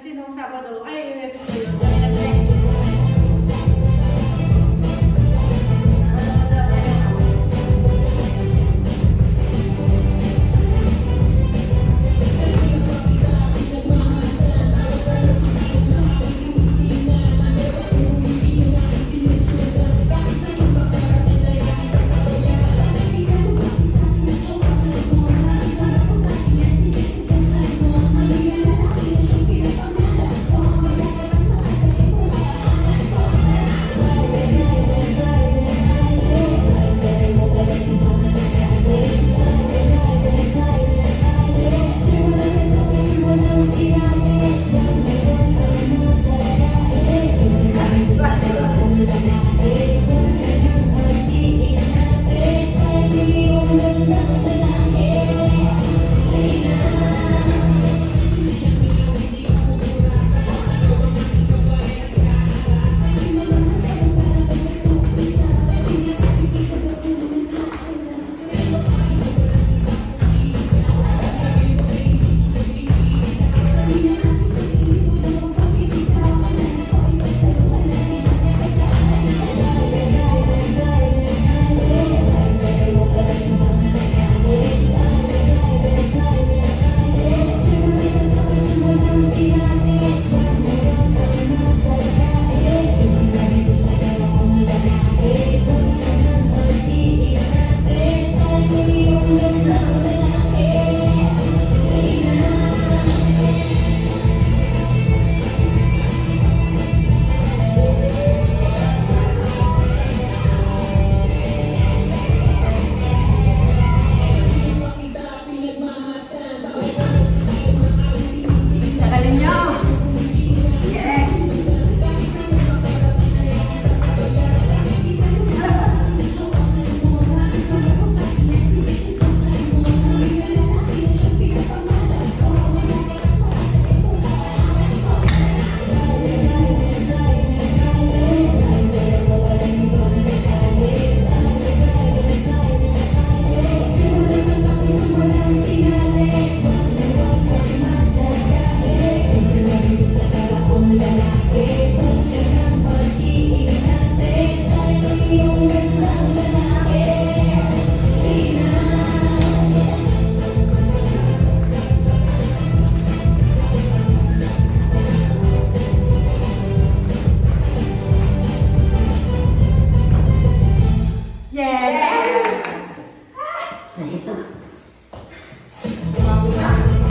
Kasi nung Sabado, ay,